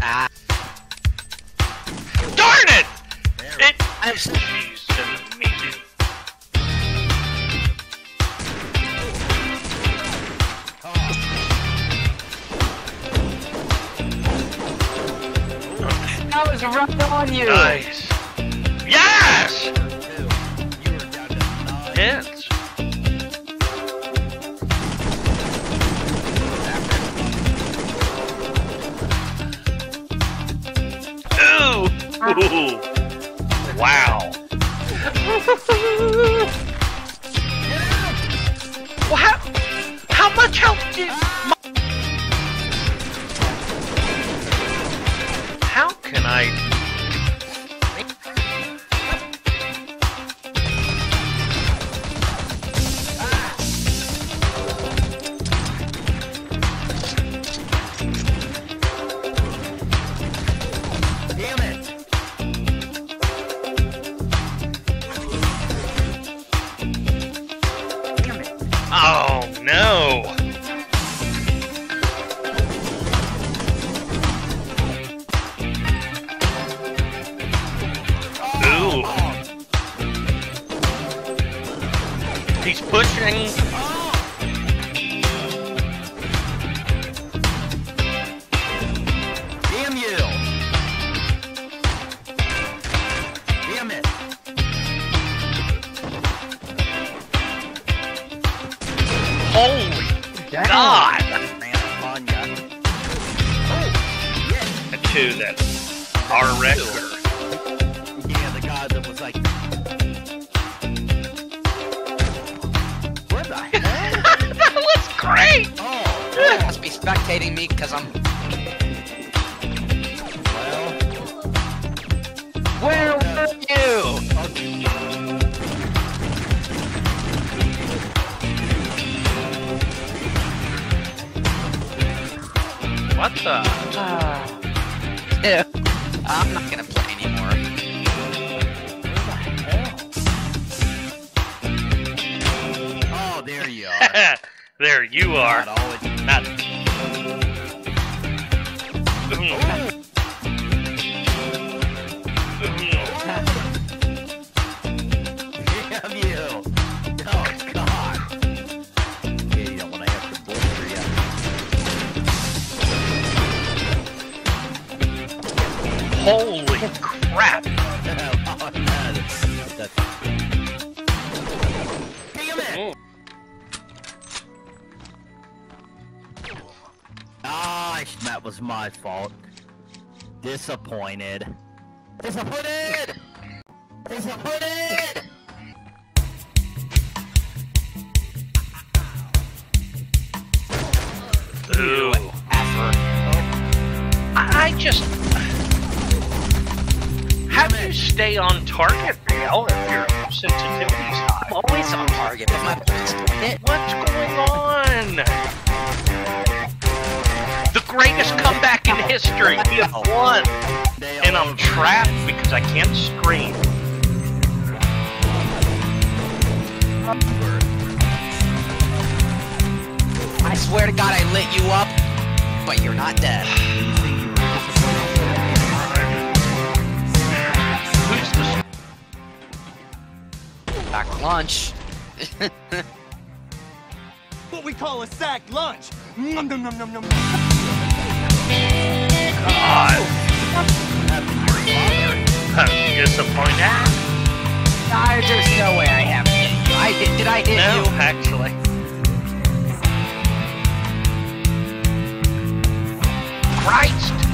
Ah, Darn it! It. I'm Jeez, and me too. I was right on you. Nice. Yes! You were down to nine. Hits. Ooh! Wow. well, how, how much help did... How can I... pushing. Damn you! Damn it! Holy Damn. God! Man, on ya. Oh! Yeah! A two that are record. Spectating me because I'm. Well, Where were you? What the? Ah. Ew. I'm not gonna play anymore. oh, there you are. there you are. Not Holy crap! oh, no, that's, that's... Gosh, that was my fault. Disappointed. Disappointed! Disappointed! Ooh. I I just. How do you stay on target, Dale, if your sensitivity's I'm always on target, but my buttons hit. What's going on? History. We have won. And I'm trapped because I can't scream. I swear to God, I lit you up, but you're not dead. Who's the Back to lunch. What we call a sack lunch. Nom nom nom nom nom. God? Disappointed? I, there's no way I haven't hit you. I did. Did I hit No, you? actually. Right